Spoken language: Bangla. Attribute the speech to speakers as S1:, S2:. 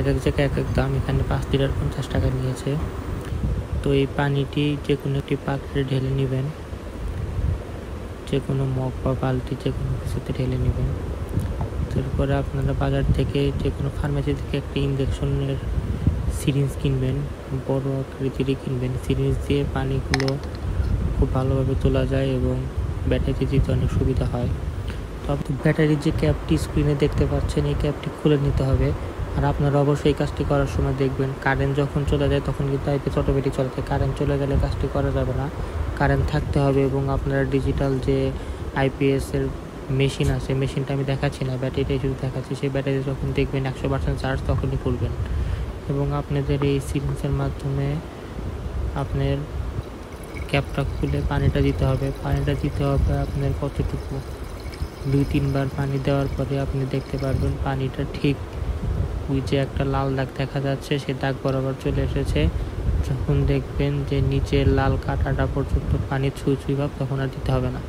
S1: এক এক জায়গায় এক এক দাম, এখানে পাঁচ লিটার পঞ্চাশ টাকা নিয়েছে। তো এই পানিটি যে কোনো একটি পাত্রে ঢেলে নেবেন। যে কোনো মগ বা বালতি যে কোনো কিছুতে ঢেলে নেবেন। তারপরে আপনারা বাজার থেকে যে কোনো ফার্মেসি থেকে একটি ইঞ্জেকশনের সিরিঞ্জ কিনবেন, বড় আকৃতিরই কিনবেন। সিরিঞ্জ দিয়ে পানিগুলো খুব ভালোভাবে তোলা যায় এবং ব্যাটারি দিতে অনেক সুবিধা হয়। তবে ব্যাটারির যে ক্যাপটি স্ক্রিনে দেখতে পাচ্ছেন, এই ক্যাপটি খুলে নিতে হবে। আর আপনারা অবশ্যই কাজটি করার সময় দেখবেন কারেন্ট যখন চলে যায় তখন কিন্তু আইপিএস অটোমেটিক চলে যায় কারেন্ট চলে গেলে কাজটি করা যাবে না। কারেন্ট থাকতে হবে এবং আপনারা ডিজিটাল যে আইপিএসের মেশিন আছে মেশিনটা আমি দেখাচ্ছি না ব্যাটারিটাই শুধু দেখাচ্ছি, সেই ব্যাটারি যখন দেখবেন একশো পার্সেন্ট চার্জ তখনই করবেন এবং আপনাদের এই সিরিঞ্জের মাধ্যমে আপনার ক্যাপটা খুলে পানিটা দিতে হবে। পানিটা দিতে হবে আপনার কতটুকু? দুই তিনবার পানি দেওয়ার পরে আপনি দেখতে পারবেন পানিটা ঠিক ওই যে একটা লাল দাগ দেখা যাচ্ছে সেই দাগ বরাবর চলে এসেছে। যখন দেখবেন যে নিচের লাল কাটাটা পর্যন্ত পানি ছুঁই ছুঁই ভাব, তখন আর দিতে হবে না।